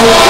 Yeah.